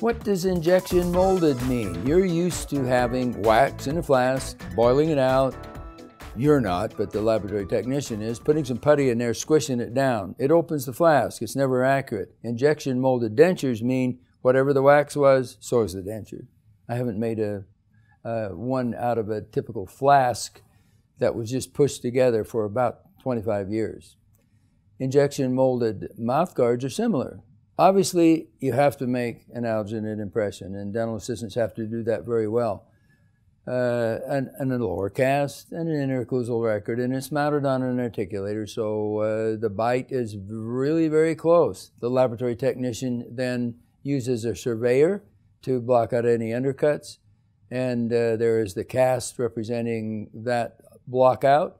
What does injection molded mean? You're used to having wax in a flask, boiling it out. You're not, but the laboratory technician is, putting some putty in there, squishing it down. It opens the flask. It's never accurate. Injection molded dentures mean whatever the wax was, so is the denture. I haven't made a one out of a typical flask that was just pushed together for about 25 years. Injection molded mouth guards are similar. Obviously, you have to make an alginate impression, and dental assistants have to do that very well. Uh, and, and, a lower cast and an interocclusal record, and it's mounted on an articulator, so uh, the bite is really very close. The laboratory technician then uses a surveyor to block out any undercuts, and uh, there is the cast representing that block out.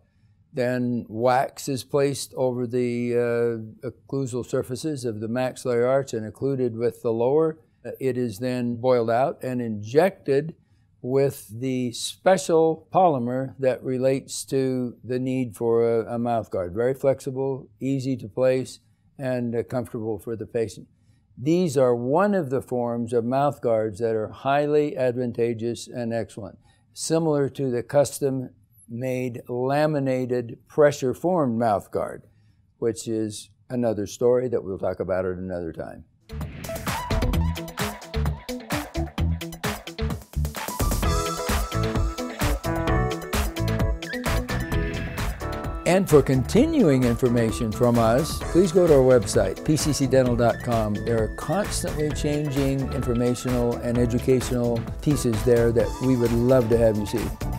Then wax is placed over the uh, occlusal surfaces of the maxillary arch and occluded with the lower. It is then boiled out and injected with the special polymer that relates to the need for a, a mouth guard. Very flexible, easy to place, and uh, comfortable for the patient. These are one of the forms of mouth guards that are highly advantageous and excellent, similar to the custom made laminated pressure formed mouth guard, which is another story that we'll talk about at another time. And for continuing information from us, please go to our website, pccdental.com. There are constantly changing informational and educational pieces there that we would love to have you see.